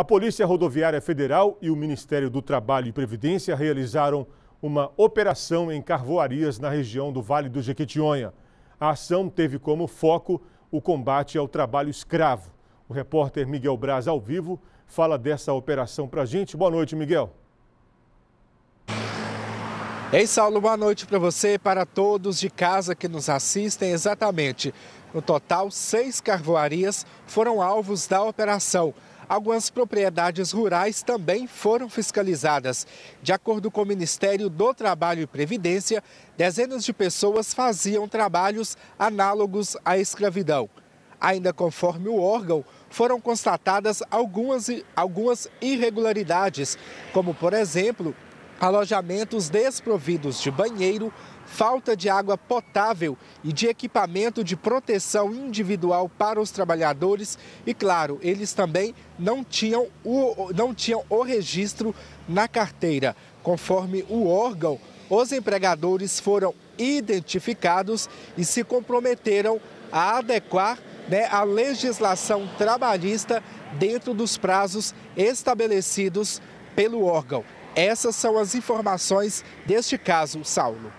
A Polícia Rodoviária Federal e o Ministério do Trabalho e Previdência realizaram uma operação em carvoarias na região do Vale do Jequitinhonha. A ação teve como foco o combate ao trabalho escravo. O repórter Miguel Braz, ao vivo, fala dessa operação para a gente. Boa noite, Miguel. Ei, Saulo, boa noite para você e para todos de casa que nos assistem. Exatamente. No total, seis carvoarias foram alvos da operação. Algumas propriedades rurais também foram fiscalizadas. De acordo com o Ministério do Trabalho e Previdência, dezenas de pessoas faziam trabalhos análogos à escravidão. Ainda conforme o órgão, foram constatadas algumas, algumas irregularidades, como, por exemplo, alojamentos desprovidos de banheiro, falta de água potável e de equipamento de proteção individual para os trabalhadores e, claro, eles também não tinham o, não tinham o registro na carteira. Conforme o órgão, os empregadores foram identificados e se comprometeram a adequar né, a legislação trabalhista dentro dos prazos estabelecidos pelo órgão. Essas são as informações deste caso, Saulo.